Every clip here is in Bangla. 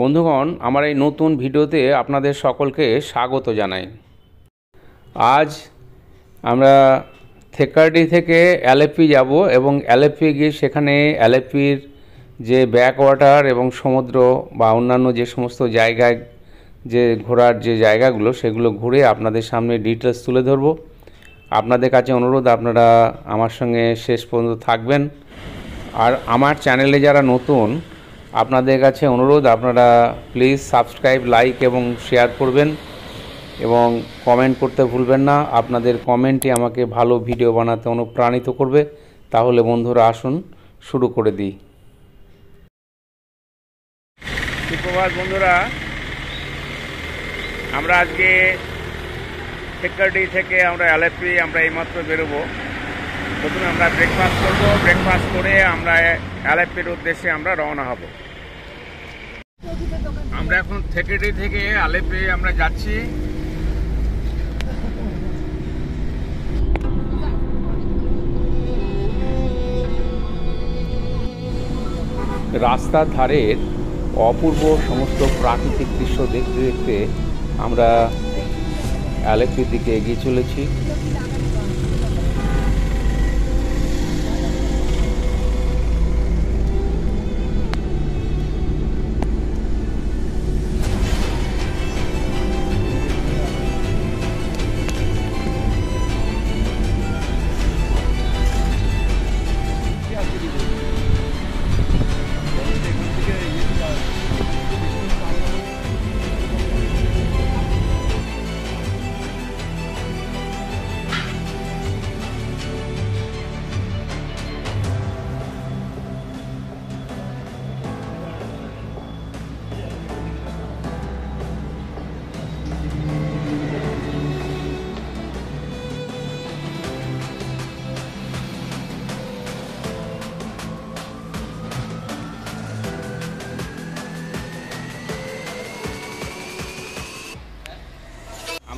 বন্ধুগণ, আমার এই নতুন ভিডিওতে আপনাদের সকলকে স্বাগত জানাই। আজ আমরা থেকারডি থেকে অ্যালেপি যাব এবং অ্যালেপি গিয়ে সেখানে অ্যালেপির যে ব্যাক ওয়াটার এবং সমুদ্র বা অন্যান্য যে সমস্ত জায়গায় যে ঘোরার যে জায়গাগুলো, সেগুলো ঘুরে আপনাদের সামনে ডিটেলস তুলে ধরবো। আপনাদের কাছে অনুরোধ, আপনারা আমার সঙ্গে শেষ পর্যন্ত থাকবেন। আর আমার চ্যানেলে যারা নতুন আপনাদের কাছে অনুরোধ, আপনারা প্লিজ সাবস্ক্রাইব লাইক এবং শেয়ার করবেন এবং কমেন্ট করতে ভুলবেন না। আপনাদের কমেন্টই আমাকে ভালো ভিডিও বানাতে অনুপ্রাণিত করবে। তাহলে বন্ধুরা আসুন, শুরু করে দিই। সুপ্রভাত বন্ধুরা, আমরা আজকে থেকারডি থেকে আমরা অ্যালেপি আমরা এইমাত্র বেরোবো। প্রথমে আমরা ব্রেকফাস্ট করব। ব্রেকফাস্ট করে আমরা অ্যালেপির উদ্দেশ্যে আমরা রওনা হব। আমরা এখন থেকেডি থেকে আলেপে আমরা যাচ্ছি। রাস্তার ধারের অপূর্ব সমস্ত প্রাকৃতিক দৃশ্য দেখতে দেখতে আমরা অ্যালেপির দিকে এগিয়ে চলেছি।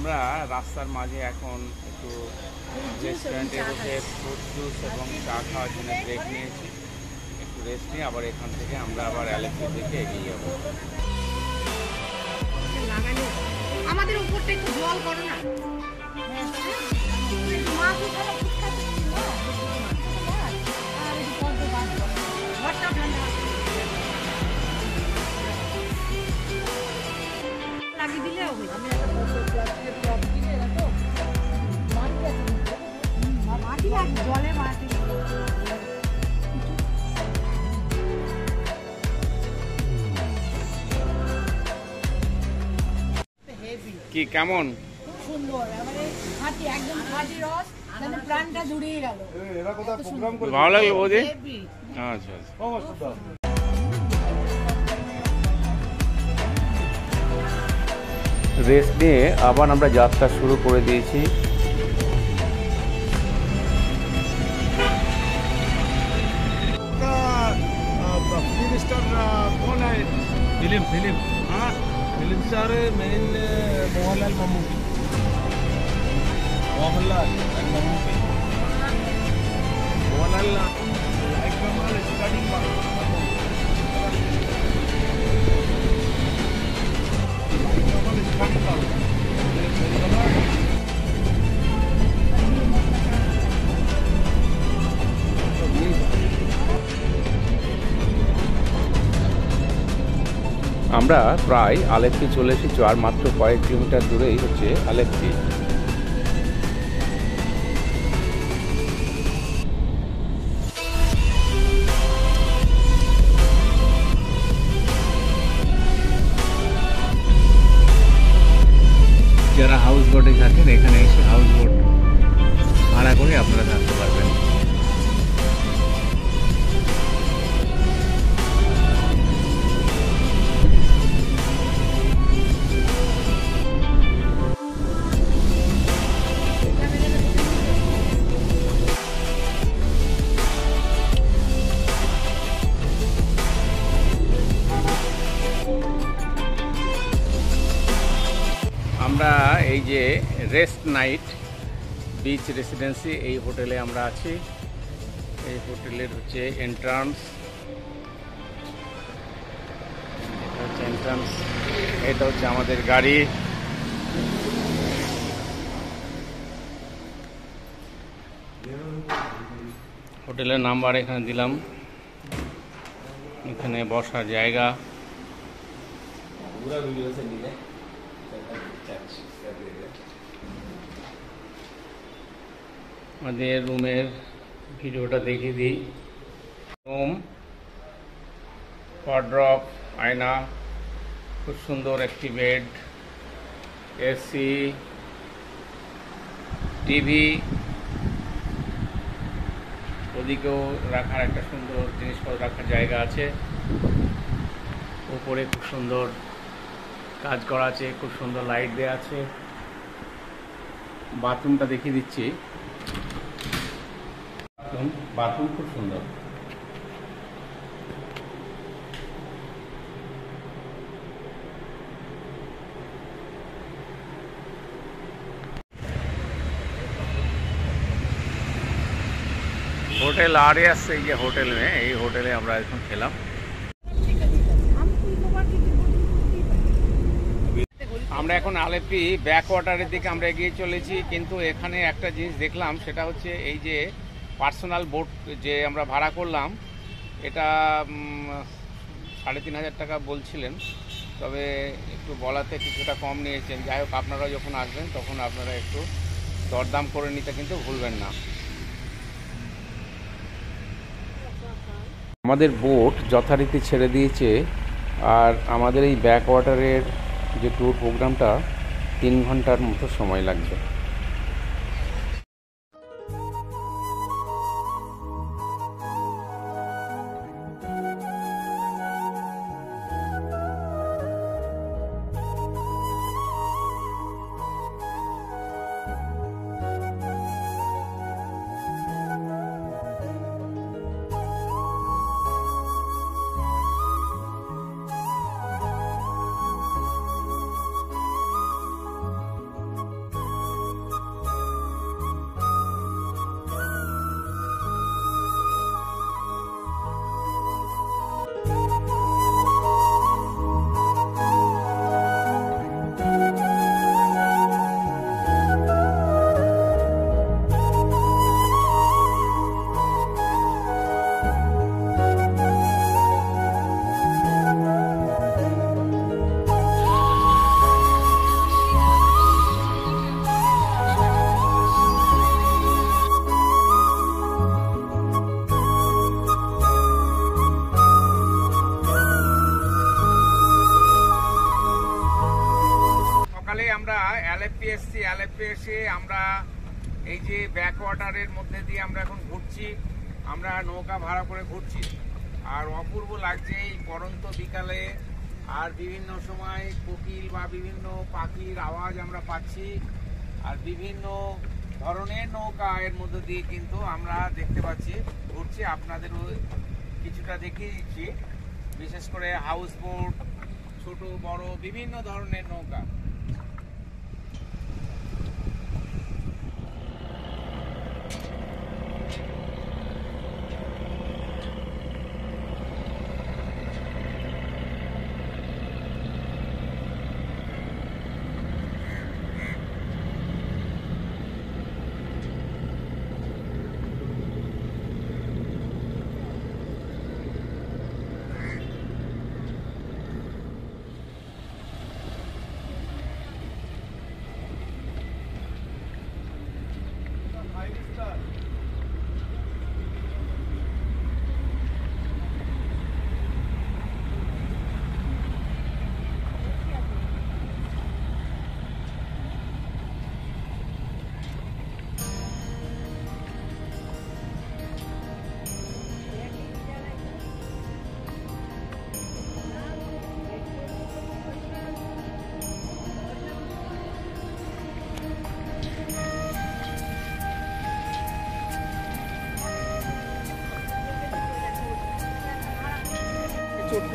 আমরা রাস্তার মাঝে এখন একটু রেস্টুরেন্টে বসে ফ্রুট জুস এবং চা খাওয়ার জন্য ব্রেক নিয়েছি। একটু রেস্ট নিয়ে আবার এখান থেকে আমরা আবার অ্যালেক্সির দিকে এগিয়ে যাব। আমাদের উপরটা একটু জল করো না। কি কেমন? ভালো লাগল বৌদি? আচ্ছা আচ্ছা। রেস্ট নিয়ে আবার আমরা যাত্রা শুরু করে দিয়েছি। দিলীপ দিলীপ হ্যাঁ? Dilip star main ولا المموتي والله المموتي ولا الأكبر ولا الثاني Thank you. আমরা প্রায় আলেপ্পি চলে এসেছি আর মাত্র কয়েক কিলোমিটার দূরেই হচ্ছে আলেপ্পি। নাইট বিচ রেসিডেন্সি, এই হোটেলে আমরা আছি। এই হোটেলের হচ্ছে এন্ট্রান্স এটা হচ্ছে এন্ট্রান্স এটা হচ্ছে আমাদের গাড়ি। হোটেলের নাম্বার এখানে দিলাম। এখানে বসার জায়গা। আমাদের রুমের ভিডিওটা দেখিয়ে দিই। রুম ওয়ার্ড্রপ আয়না, খুব সুন্দর একটি বেড এসি টিভি ওদিকেও রাখার একটা সুন্দর জিনিসপত্র রাখার জায়গা আছে। উপরে খুব সুন্দর কাজ করা আছে, খুব সুন্দর লাইট দেওয়া আছে। বাথরুমটা দেখিয়ে দিচ্ছি। বাথরুম খুব সুন্দর। হোটেল আর এস এই যে হোটেল में এই হোটেলে আমরা এখন খেলাম। আমরা এখন আলেপি ব্যাক ওয়াটারের দিকে আমরা এগিয়ে চলেছি, কিন্তু এখানে একটা জিনিস দেখলাম, সেটা হচ্ছে এই যে পার্সোনাল বোট যে আমরা ভাড়া করলাম, এটা সাড়ে তিন হাজার টাকা বলছিলেন। তবে একটু বলাতে কিছুটা কম নিয়েছেন। যাই হোক আপনারা যখন আসবেন, তখন আপনারা একটু দরদাম করে নিতে কিন্তু ভুলবেন না। আমাদের বোট যথারীতি ছেড়ে দিয়েছে, আর আমাদের এই ব্যাকওয়াটারের যে ট্যুর প্রোগ্রামটা, তিন ঘণ্টার মতো সময় লাগবে। অ্যালেপি এসে আমরা এই যে ব্যাকওয়াটারের মধ্যে দিয়ে আমরা এখন ঘুরছি, আমরা নৌকা ভাড়া করে ঘুরছি। আর অপূর্ব লাগছে এই পরন্ত বিকালে আর বিভিন্ন সময় কোকিল বা বিভিন্ন পাখির আওয়াজ আমরা পাচ্ছি। আর বিভিন্ন ধরনের নৌকা এর মধ্যে দিয়ে কিন্তু আমরা দেখতে পাচ্ছি, ঘুরছি। আপনাদেরও কিছুটা দেখিয়ে দিচ্ছি। বিশেষ করে হাউস বোট ছোট, বড়, বিভিন্ন ধরনের নৌকা।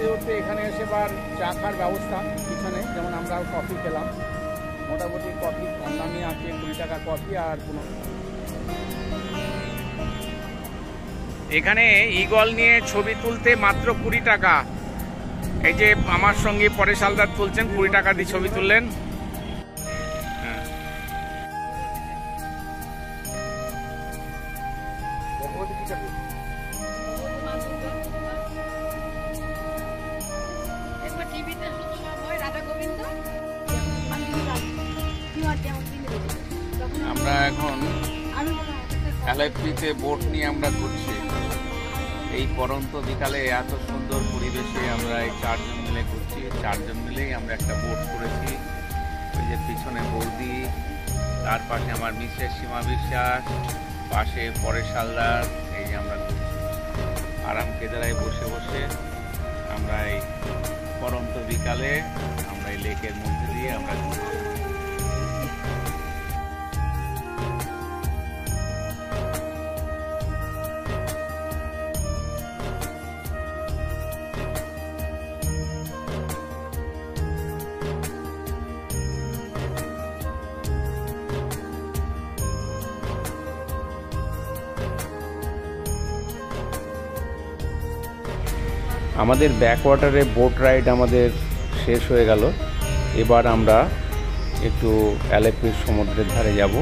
চড়তে করতে এখানে এসে বার চা খাওয়ার ব্যবস্থা এখানে যেমন আমরা কফি খেলাম। মোটামুটি কফি কম দামি আছে, কুড়ি টাকা কফি আর কোনো। এখানে ইগল নিয়ে ছবি তুলতে মাত্র কুড়ি টাকা। এই যে আমার সঙ্গে পরে সালদার তুলছেন, কুড়ি টাকা দিয়ে ছবি তুললেন। এখন এলআইপিতে বোট নিয়ে আমরা ঘুরছি। এই পরন্ত বিকালে এত সুন্দর পরিবেশে আমরা এই চারজন মিলে ঘুরছি। চারজন মিলেই আমরা একটা বোট করেছি। ওই যে পিছনে বৌদি, তার পাশে আমার মিসেস সীমা বিশ্বাস, পাশে পরেশ হালদার, এই যে আমরা ঘুরছি। আরাম কেদারায় বসে বসে আমরা এই পরন্ত বিকালে আমরা এই লেকের মধ্যে দিয়ে আমরা ঘুরছি। আমাদের ব্যাকওয়াটারে বোট রাইড আমাদের শেষ হয়ে গেল। এবার আমরা একটু অ্যালেপির সমুদ্রের ধারে যাব।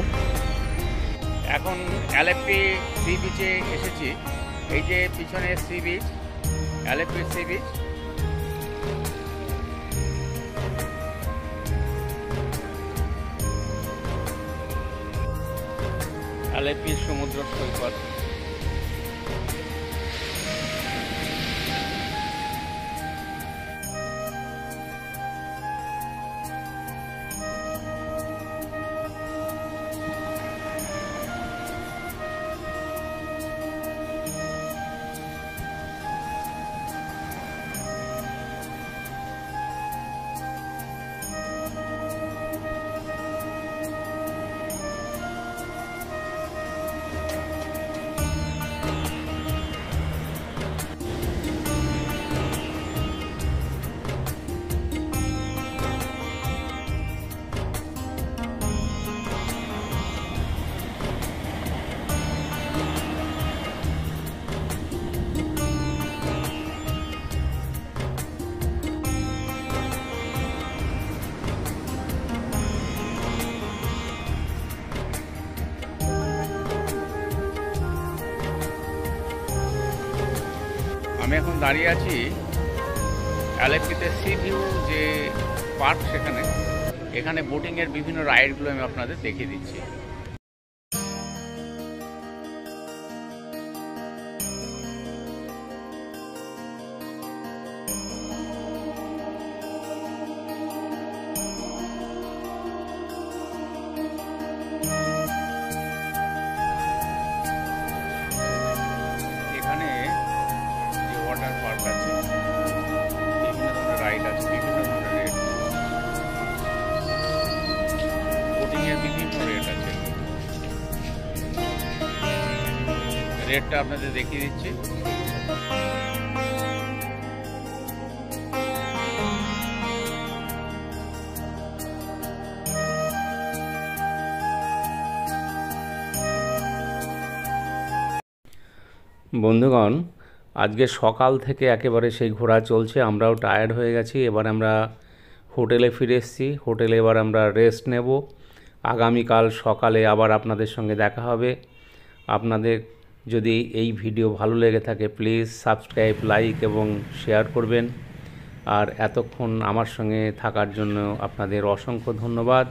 এখন অ্যালেপি সি বিচে এসেছি। এই যে পিছনে সি বিচ অ্যালেপির সি বিচ। অ্যালেপির সমুদ্র সৈকত। দাঁড়িয়ে আছি অ্যালেপিতে সি ভিউ যে পার্ক সেখানে। এখানে বোটিংয়ের বিভিন্ন রাইডগুলো আমি আপনাদের দেখিয়ে দিচ্ছি। রেটটা আপনাদের দেখিয়ে দিচ্ছি। বন্ধুগণ, আজকে সকাল থেকে একেবারে সেই ঘোরা চলছে, আমরাও টায়ার্ড হয়ে গেছি, এবার আমরা হোটেলে ফিরে এসেছি, হোটেলে এবার আমরা রেস্ট নেব। আগামীকাল সকালে আবার আপনাদের সঙ্গে দেখা হবে। আপনাদের যদি এই ভিডিও ভালো লেগে থাকে প্লিজ সাবস্ক্রাইব লাইক এবং শেয়ার করবেন। আর এতক্ষণ আমার সঙ্গে থাকার জন্য আপনাদের অসংখ্য ধন্যবাদ।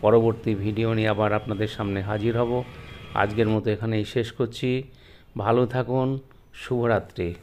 পরবর্তী ভিডিও নিয়ে আবার আপনাদের সামনে হাজির হব। আজকের মতো এখানেই শেষ করছি। ভালো থাকুন, শুভরাত্রি।